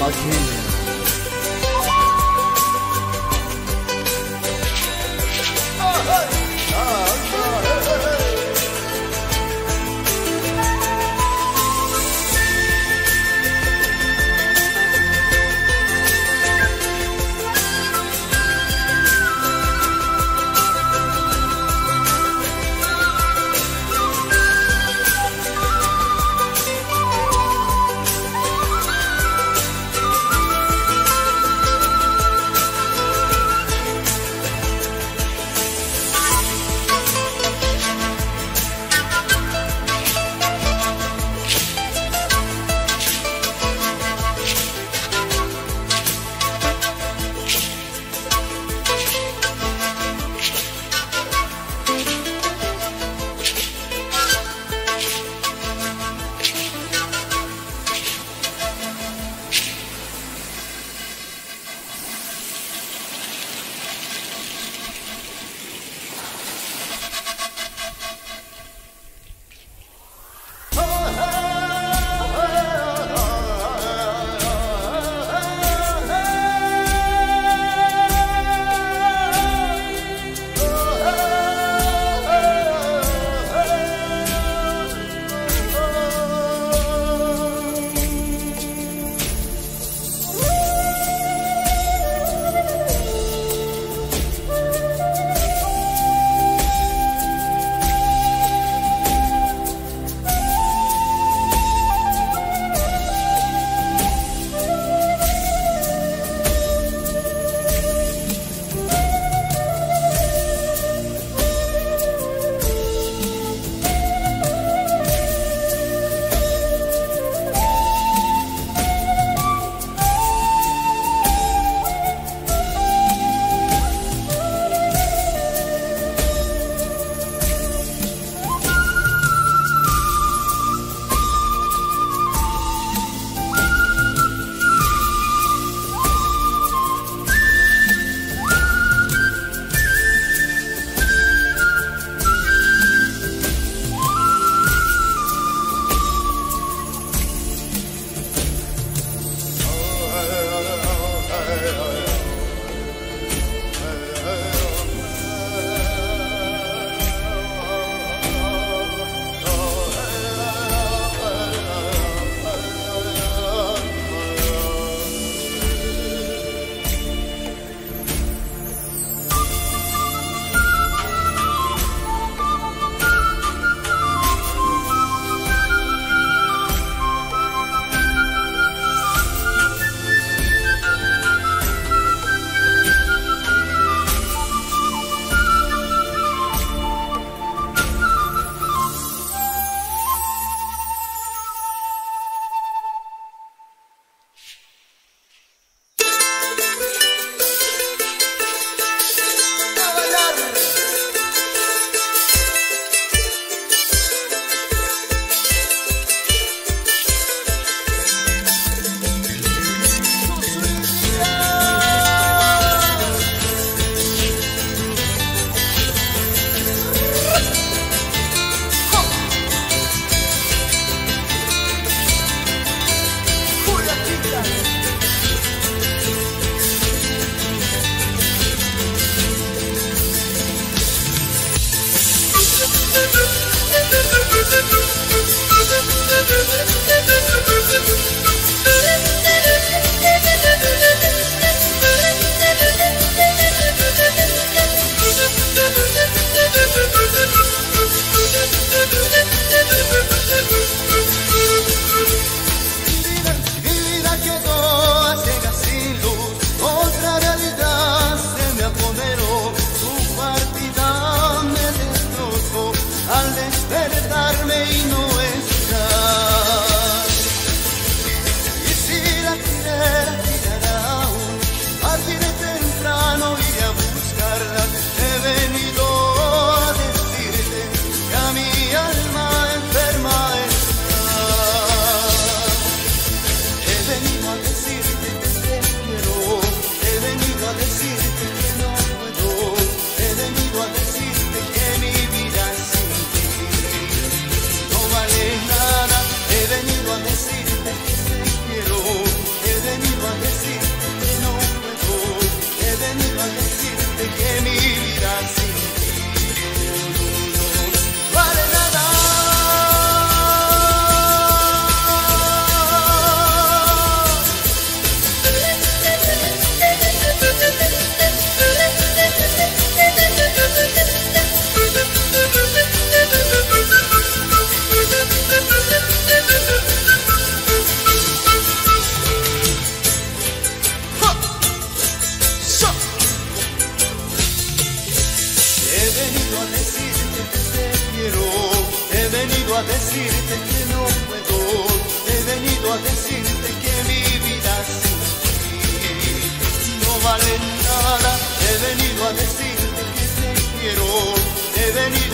nosso.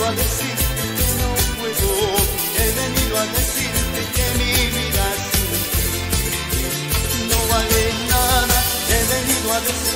a decirte que no puedo, he venido a decirte que mi vida sin ti no vale nada, he venido a decirte